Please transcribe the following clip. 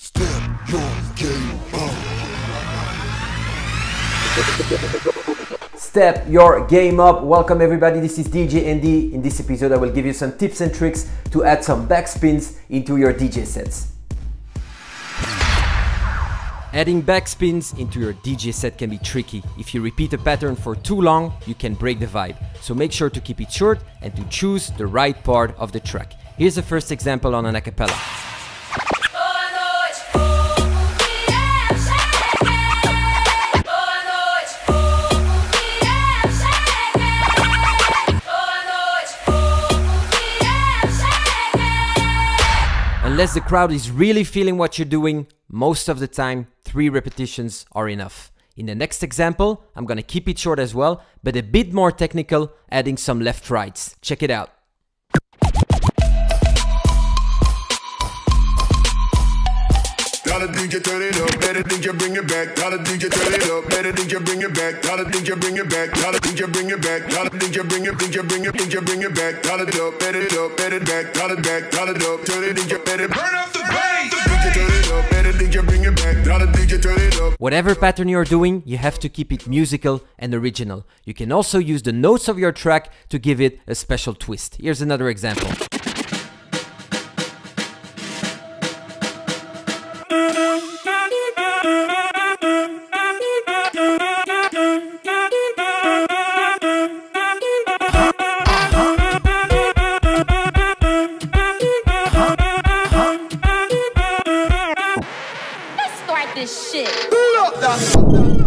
Step your game up. Step your game up. Welcome everybody. This is DJ ND. In this episode, I will give you some tips and tricks to add some backspins into your DJ sets. Adding backspins into your DJ set can be tricky. If you repeat a pattern for too long, you can break the vibe. So make sure to keep it short and to choose the right part of the track. Here's the first example on an acapella. Unless the crowd is really feeling what you're doing, most of the time, three repetitions are enough. In the next example, I'm gonna keep it short as well, but a bit more technical, adding some left rights. Check it out. Turn it up, better bring it back. Turn it up, better bring it back. Bring it back. Bring it back. Bring it, bring it, bring it back. It up, better it up, better back. Back, up, turn it better burn up the bass. Whatever pattern you're doing, you have to keep it musical and original. You can also use the notes of your track to give it a special twist. Here's another example. write this shit. Pull up that.